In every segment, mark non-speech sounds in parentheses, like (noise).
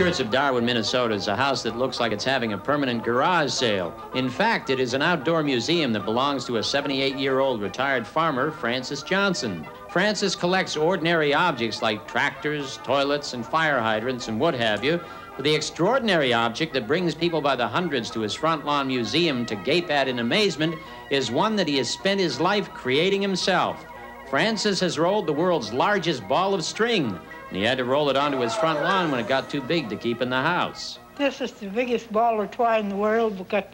outskirts of Darwin, Minnesota is a house that looks like it's having a permanent garage sale. In fact, it is an outdoor museum that belongs to a 78 year old retired farmer, Francis Johnson. Francis collects ordinary objects like tractors, toilets, and fire hydrants, and what have you. But the extraordinary object that brings people by the hundreds to his front lawn museum to gape at in amazement is one that he has spent his life creating himself. Francis has rolled the world's largest ball of string, and he had to roll it onto his front lawn when it got too big to keep in the house. This is the biggest ball of twine in the world because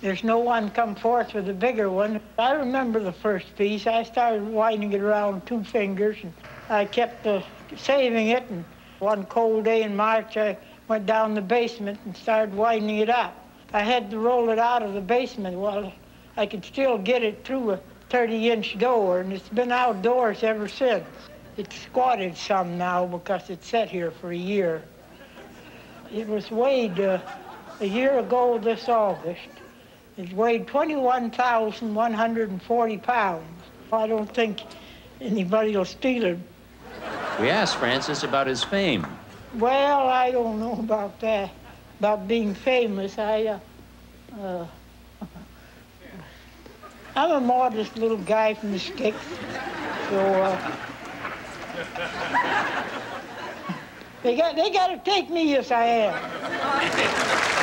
there's no one come forth with a bigger one. I remember the first piece. I started winding it around two fingers, and I kept uh, saving it. And one cold day in March, I went down the basement and started winding it up. I had to roll it out of the basement. Well, I could still get it through a 30-inch door, and it's been outdoors ever since. It's squatted some now because it's sat here for a year. It was weighed uh, a year ago this August. It weighed 21,140 pounds. I don't think anybody will steal it. We asked Francis about his fame. Well, I don't know about that, about being famous. I, uh, uh, I'm a modest little guy from the sticks, so uh, (laughs) they got they got to take me as I am. (laughs)